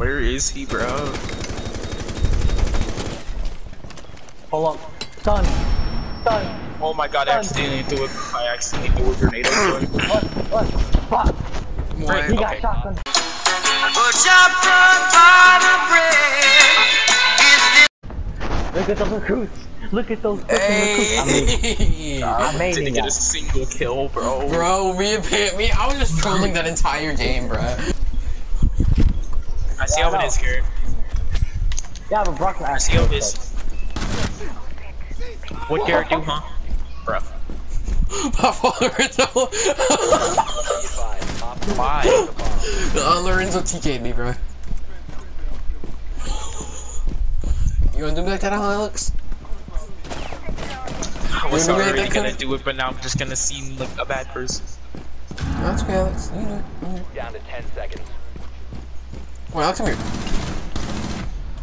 Where is he, bro? Hold up. Stun. Stun. Oh my god, I accidentally threw a, I accidentally threw a grenade at him. What? What? Fuck. Frick, He got okay. shotgun. Look at those recruits. Look at those fucking recruits. I mean, Hey! I made Didn't it. get a single kill, bro. Bro, me and Pam, me, I was just trolling that entire game, bro. I see how it is here. Yeah, but Brock I see how it is. What Garrett do, huh? Bro. My father, Lorenzo. Why? uh, Lorenzo TK'd me, bro. You wanna do me like that, Alex? I was You wanna do me like already gonna Kevin? do it, but now I'm just gonna seem like a bad person. That's okay, Alex. You know. You know. Down to 10 seconds. Well, Alex, come here.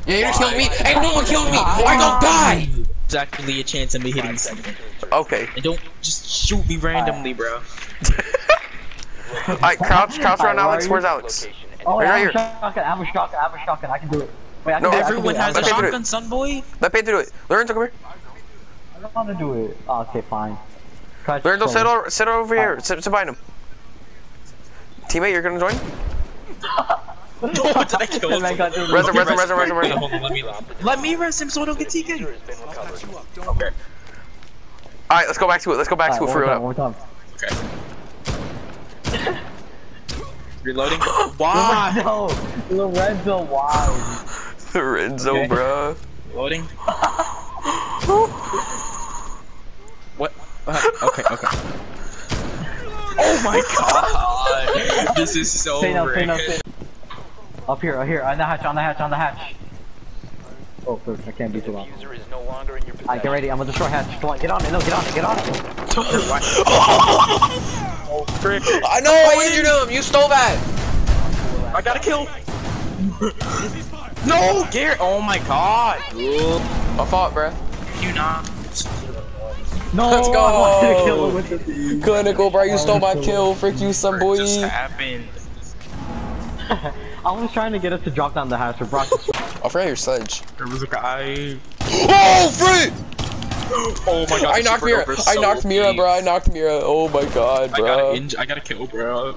Yeah, you're gonna me. Hey, no one killed me. I don't die. There's actually a chance of me hitting something. Okay. And don't just shoot me randomly, bro. Alright, crouch, crouch around Alex. Where's Alex? Location and Oh, Right I have here. a shotgun. I have a shotgun. I have a shotgun. I can do it. Wait, I can No, do it. I can Everyone do it. has a Let me do it. shotgun, son boy. Let Panther do it. Lorenzo, come here. I don't want to do it. Oh, okay, fine. Try to Lorenzo, show sit, over, sit over here. Sit, sit behind him. Teammate, you're gonna join? what did I kill him? got the- Res him, res him, res him, res him, res him. Hold on, let me let me res him so I don't get TK. has been recovered. Okay. Alright, let's go back to it. Let's go back to it for Alright, real one more time. Okay. Reloading. Why? Lorenzo, Lorenzo, why? Lorenzo, Okay. bruh. Loading. what? Uh, okay, okay. Oh my god! This is so Say no, say no, rigged. say Up here, up here, on the hatch, on the hatch, on the hatch. Oh, first, I can't be too loud. User is no longer in your Alright, get ready, I'm gonna destroy hatch. Come on, get on it, no, get on it, get on it. Oh frick! I know. I injured him. You stole that. I got a kill. no, Garrett! Oh my god! My fault, bro. You not? No, Let's go. I wanted to kill him with the Clinical, bro. You stole my kill. Frick you, some boy. What just happened? I was trying to get us to drop down the hatch, but Brock just I forgot your sledge. There was a guy. Oh, frick! Oh my god! I knocked Mira. I knocked Mira, bro. I knocked Mira. Oh my god, bro. I got bro. an inj- I got a kill, bro.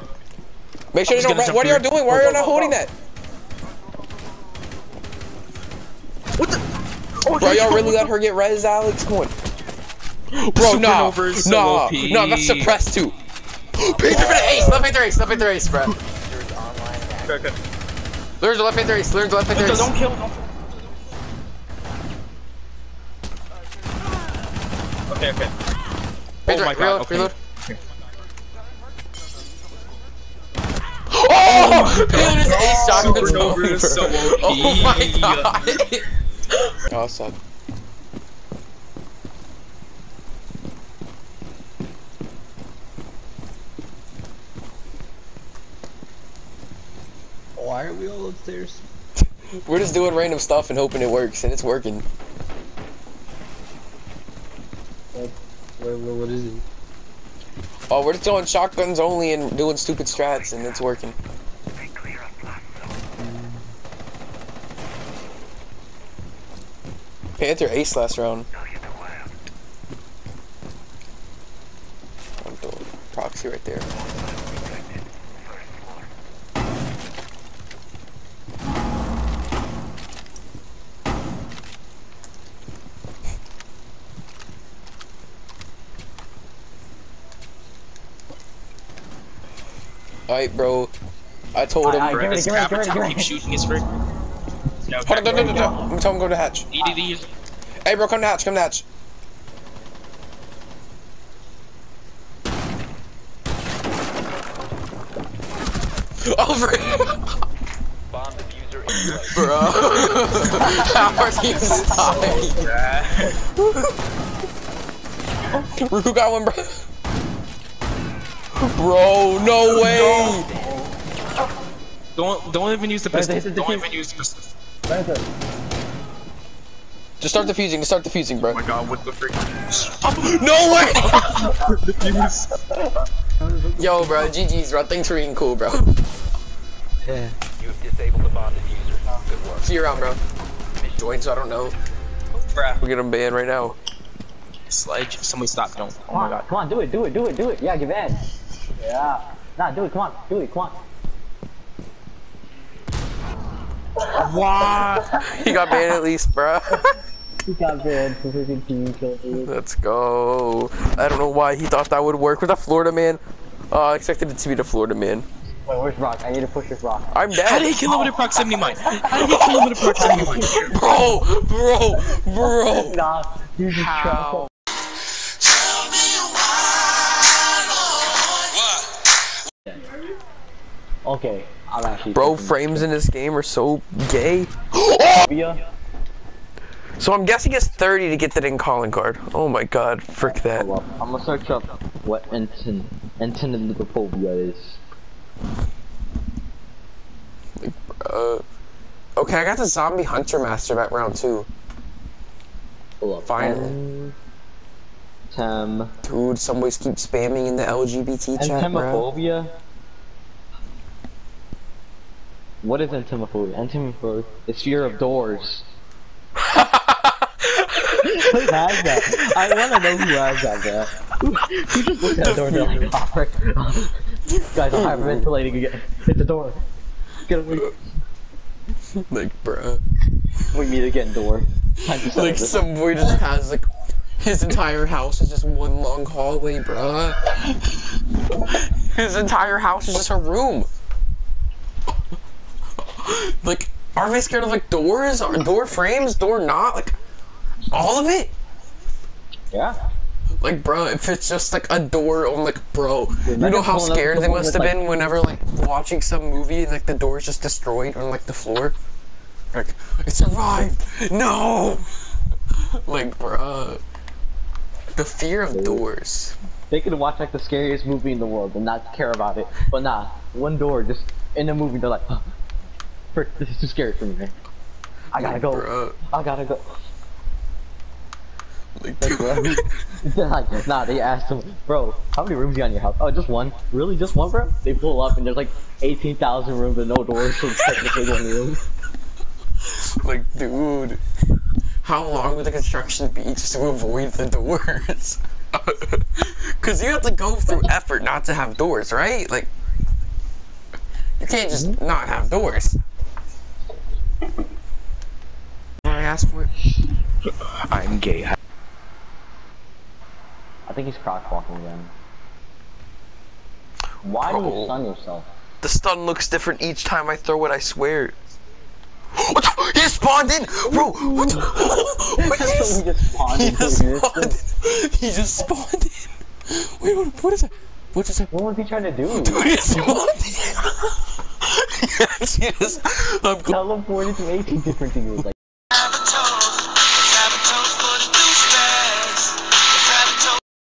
Make sure I you don't. gonna what are y'all doing? Why are y'all not holding that? What the? Oh, Bro, y'all killed really let her get res, Alex? Come on. Bro, nah. Supernova is so Nah. OP. Nah, that's suppressed too. Panther for the ace. Left Panther ace. Left Panther ace, bro. User is online and active. Okay, okay. There's the left Panther ace. There's the left Panther Don't, ace. don't kill. Okay, okay. Panther, oh my god. reload, okay. reload. Oh! Dude, this ace shotgun's Supernova so. OP. Oh my god. Oh, Why are we all upstairs? We're just doing random stuff and hoping it works, and it's working. What, what, what is it? Oh, we're just doing shotguns only and doing stupid strats, and it's working. Panther ace last round. Proxy right there. Alright, bro. I told him. Alright, Bro, get ready, this get ready, get Capital ready, get keeps shooting his frick. No, Hold on, no, no, no, no. I'm gonna tell him to go to hatch. EDD is. Hey, bro, come to hatch, come to hatch. Over Bomb diffuser in place. bro. Our team's dying. Who got one, bro? Bro, no way. Don't don't even use the Wait, pistol. this is the Don't team. even use the pistol. Just start defusing, just start defusing, bro. Oh my god, what the frick? No way! Yo, bro, GG's, bro. Thanks for being cool, bro. Yeah. You have disabled the bomb diffuser. Fear around, bro. Join, so I don't know. Bruh. We're getting banned right now. Sledge. Somebody stop. Don't. Oh Come my on, god. come on, do it, do it, do it, do it. Yeah, give in. Yeah. Nah, do it, come on, do it, come on. Wow. He got banned at least, bro. He got banned for freaking team kills. Let's go. I don't know why he thought that would work with a Florida man. Uh, I expected it to be the Florida man. Wait, where's Rock? I need to push this Rock. I'm dead. How did he kill him with a proximity mine? How did he kill him with a proximity mine? Bro, bro, bro. Nah, you just How? Okay, I'm actually. Bro, frames in this game are so gay. So I'm guessing it's 30 to get the in calling card. Oh my god, frick that. Hold. I'm gonna search up what Entin Entinophobia is. Uh, okay, I got the zombie hunter master back round two. Finally. Tem. Dude, some boys keep spamming in the LGBT chat, bro. What is entimophobia? Entimophobia is fear of doors. Who has that? I wanna know who has that, bro. Who, who just looked at the door and they're like, oh, frick. Guys, I'm hyperventilating again. Hit the door. Get away. like, bro. We meet again, door. Time to settle Like, some boy just has, like, his entire house is just one long hallway, bruh. His entire house is just a room. Like, are they scared of, like, doors? Or door frames? Door not? Like, all of it? Yeah. Like, bro, if it's just like a door on, like, bro, you know how scared they must have been whenever, like, watching some movie and, like, the door's just destroyed on, like, the floor? Like, it survived! No! Like, bro, The fear of doors. They could watch like the scariest movie in the world and not care about it. But nah, one door just in the movie they're like, oh, frick, this is too scary for me, man. I gotta go. I gotta go. Like, Like, bro, like, nah, they asked him, bro, how many rooms you got in your house? Oh, just one. Really, just one, bro? They pull up and there's like 18,000 rooms and no doors, so it's technically one room. like, dude. How long would the construction be just to avoid the doors? Cause you have to go through effort not to have doors, right? Like, you can't just mm-hmm. not have doors. I asked for it. I'm gay. I think he's crock walking again. Why do you stun yourself? The stun looks different each time I throw it, I swear. What the- He spawned in! Bro, what the- what That's is- what just spawned He just here. spawned He just spawned in! Wait, what, what is that? What is that? What was he trying to do? Dude, he spawned in! yes, yes. I'm Teleported to 18 different things. Like,